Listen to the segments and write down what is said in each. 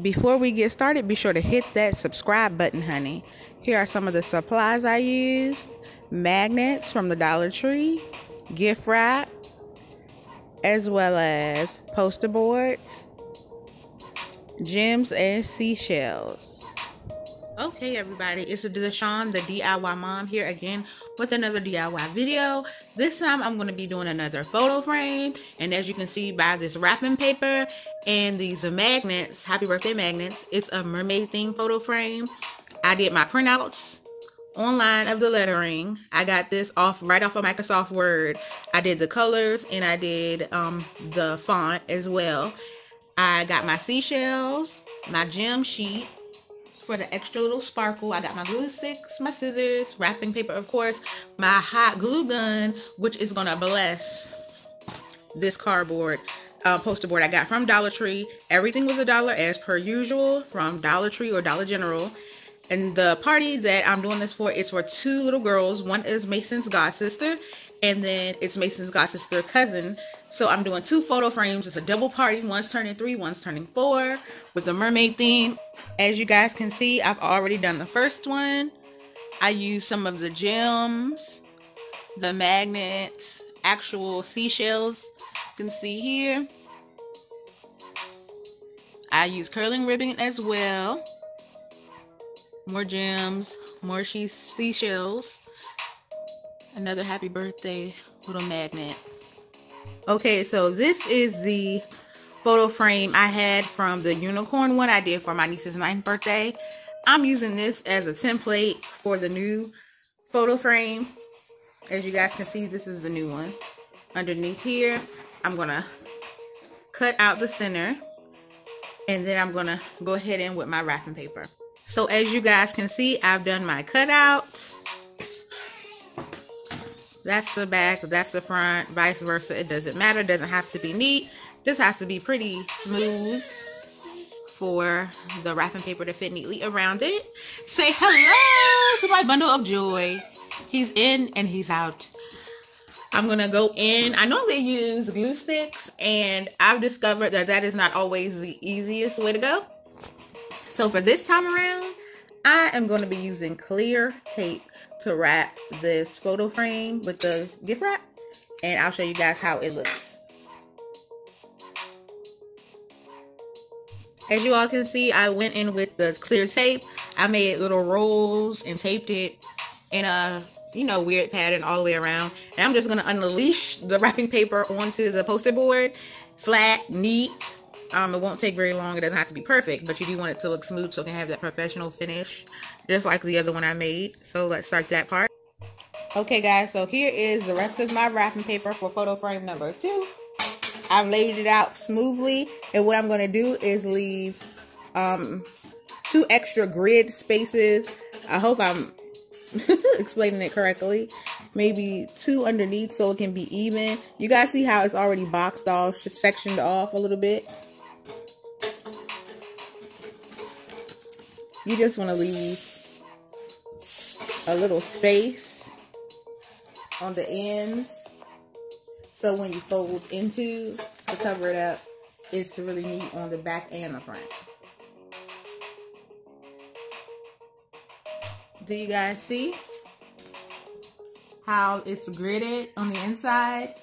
Before we get started, be sure to hit that subscribe button, honey. Here are some of the supplies I used magnets from the Dollar Tree, gift wrap, as well as poster boards, gems, and seashells. Okay, everybody, it's Deshawn, the DIY mom, here again with another DIY video. This time, I'm going to be doing another photo frame, and as you can see by this wrapping paper and these are magnets, happy birthday magnets, it's a mermaid theme photo frame. I did my printouts online of the lettering. I got this off right off of Microsoft Word. I did the colors and I did um, the font as well. I got my seashells, my gem sheet, for the extra little sparkle. I got my glue sticks, my scissors, wrapping paper, of course, my hot glue gun, which is gonna bless this cardboard uh, poster board I got from Dollar Tree. Everything was a dollar as per usual from Dollar Tree or Dollar General. And the party that I'm doing this for is for two little girls. One is Mason's god sister, and then it's Mason's god sister cousin. So I'm doing two photo frames. It's a double party. One's turning three, one's turning four with the mermaid theme. As you guys can see, I've already done the first one. I used some of the gems, the magnets, actual seashells. Can see here. I use curling ribbon as well. More gems, more seashells. Another happy birthday little magnet. Okay, so this is the photo frame I had from the unicorn one I did for my niece's ninth birthday. I'm using this as a template for the new photo frame. As you guys can see, this is the new one. Underneath here, I'm to cut out the center. And then I'm to go ahead in with my wrapping paper. So as you guys can see, I've done my cutouts. That's the back, that's the front, vice versa. It doesn't matter. It doesn't have to be neat. This has to be pretty smooth for the wrapping paper to fit neatly around it. Say hello to my bundle of joy. He's in and he's out. I'm going to go in. I normally use glue sticks and I've discovered that that is not always the easiest way to go. So for this time around, I am going to be using clear tape to wrap this photo frame with the gift wrap and I'll show you guys how it looks. As you all can see, I went in with the clear tape. I made little rolls and taped it in a, you know, weird pattern all the way around. And I'm just going to unleash the wrapping paper onto the poster board. Flat, neat. Um, it won't take very long. It doesn't have to be perfect, but you do want it to look smooth so it can have that professional finish just like the other one I made. So let's start that part. Okay guys, so here is the rest of my wrapping paper for photo frame number two. I've laid it out smoothly and what I'm going to do is leave um, two extra grid spaces. I hope I'm explaining it correctly. Maybe two underneath so it can be even. You guys see how it's already boxed off, sectioned off a little bit. You just want to leave a little space on the ends so when you fold into to cover it up it's really neat on the back and the front do you guys see how it's gridded on the inside?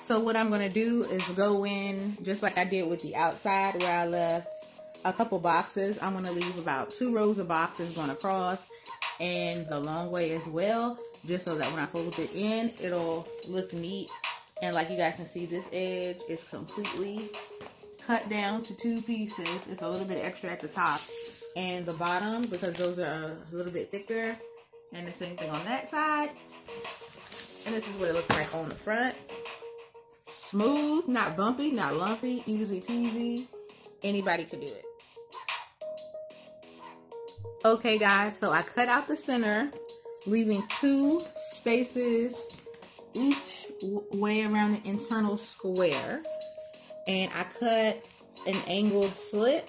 So what I'm going to do is go in just like I did with the outside where I left a couple boxes. I'm going to leave about two rows of boxes going across and the long way as well just so that when I fold it in it'll look neat. And like you guys can see this edge is completely cut down to two pieces. It's a little bit extra at the top and the bottom because those are a little bit thicker. And the same thing on that side. And this is what it looks like on the front. Smooth not bumpy not lumpy easy peasy. Anybody could do it. Okay guys, so I cut out the center, leaving two spaces each way around the internal square. And I cut an angled slit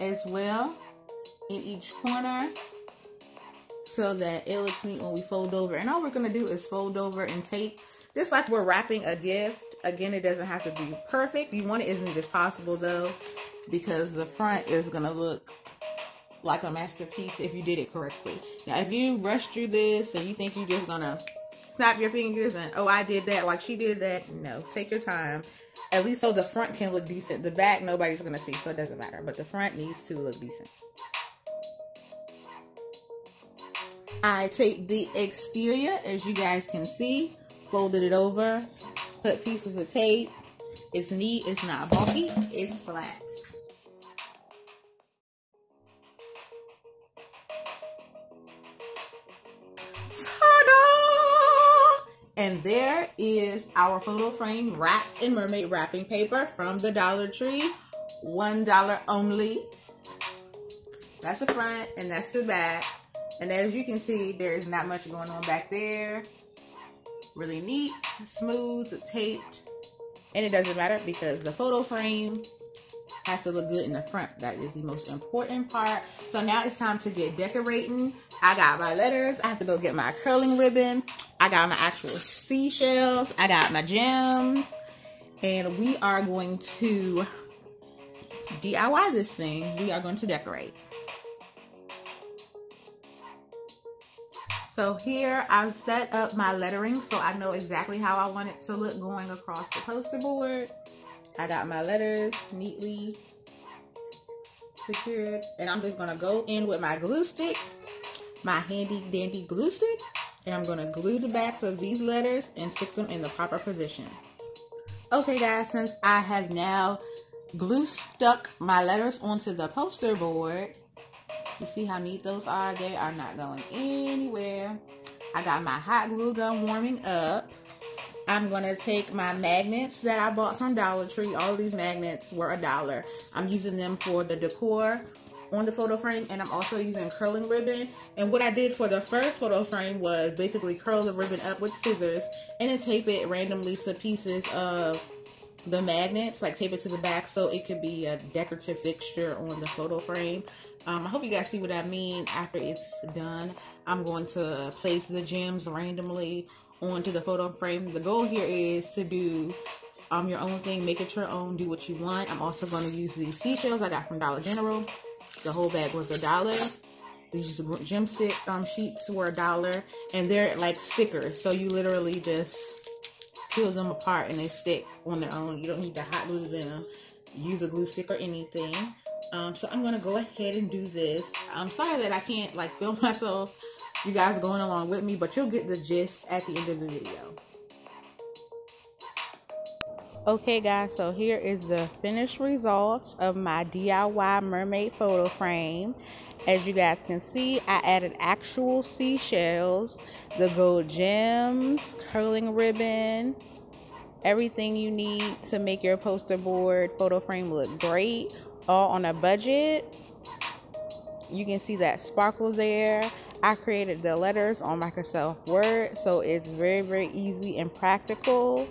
as well in each corner so that it looks neat when we fold over. And all we're going to do is fold over and tape, just like we're wrapping a gift. Again, it doesn't have to be perfect. You want it as neat as possible though. because the front is gonna look like a masterpiece if you did it correctly. Now, if you rush through this and you think you're just gonna snap your fingers and oh I did that like she did that, no, take your time. At least so the front can look decent. The back nobody's gonna see, so it doesn't matter. But the front needs to look decent. I taped the exterior, as you guys can see, folded it over, put pieces of tape. It's neat, it's not bulky, it's flat. And there is our photo frame wrapped in mermaid wrapping paper from the Dollar Tree. $1 only. That's the front and that's the back. And as you can see, there is not much going on back there. Really neat, smooth, taped. And it doesn't matter because the photo frame has to look good in the front. That is the most important part. So now it's time to get decorating. I got my letters. I have to go get my curling ribbon. I got my actual seashells. I got my gems. And we are going to DIY this thing. We are going to decorate. So here I've set up my lettering so I know exactly how I want it to look going across the poster board. I got my letters neatly secured and I'm just going to go in with my glue stick, my handy dandy glue stick, and I'm going to glue the backs of these letters and stick them in the proper position. Okay guys, since I have now glue stuck my letters onto the poster board, you see how neat those are? They are not going anywhere. I got my hot glue gun warming up. I'm going to take my magnets that I bought from Dollar Tree. All these magnets were a dollar. I'm using them for the decor on the photo frame and I'm also using curling ribbon. And what I did for the first photo frame was basically curl the ribbon up with scissors and then tape it randomly to pieces of the magnets, like tape it to the back so it could be a decorative fixture on the photo frame. Um, I hope you guys see what I mean after it's done. I'm going to place the gems randomly onto the photo frame. The goal here is to do um, your own thing, make it your own, do what you want. I'm also going to use these seashells I got from Dollar General. The whole bag was a dollar. These gem stick um, sheets were a dollar, and they're like stickers. So you literally just peel them apart and they stick on their own. You don't need to hot glue them, use a glue stick or anything. Um, so I'm gonna go ahead and do this. I'm sorry that I can't like film myself, you guys going along with me, but you'll get the gist at the end of the video. Okay guys, so here is the finished results of my DIY mermaid photo frame. As you guys can see, I added actual seashells, the gold gems, curling ribbon, everything you need to make your poster board photo frame look great, all on a budget. You can see that sparkle there. I created the letters on Microsoft Word, so it's very, very easy and practical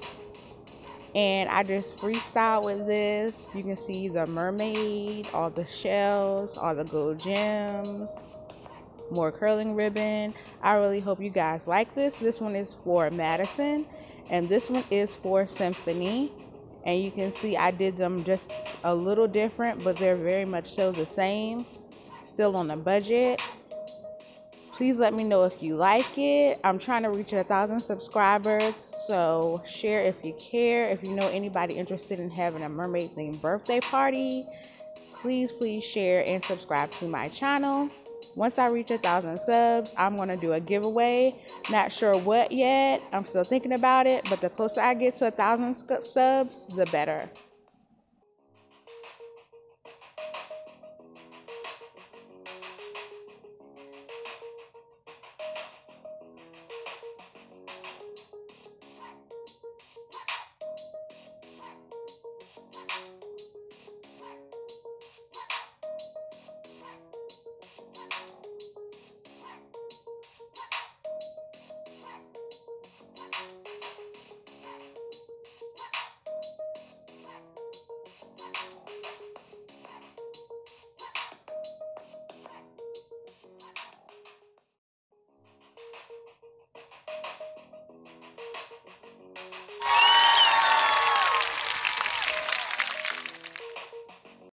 and I just freestyle with this. You can see the mermaid, all the shells, all the gold gems, more curling ribbon. I really hope you guys like this. This one is for Madison, and this one is for Symphony. And you can see I did them just a little different, but they're very much so the same. Still on a budget. Please let me know if you like it. I'm trying to reach a thousand subscribers so share if you care. If you know anybody interested in having a mermaid themed birthday party, please, please share and subscribe to my channel. Once I reach a thousand subs, I'm going to do a giveaway. Not sure what yet. I'm still thinking about it, but the closer I get to a thousand subs, the better.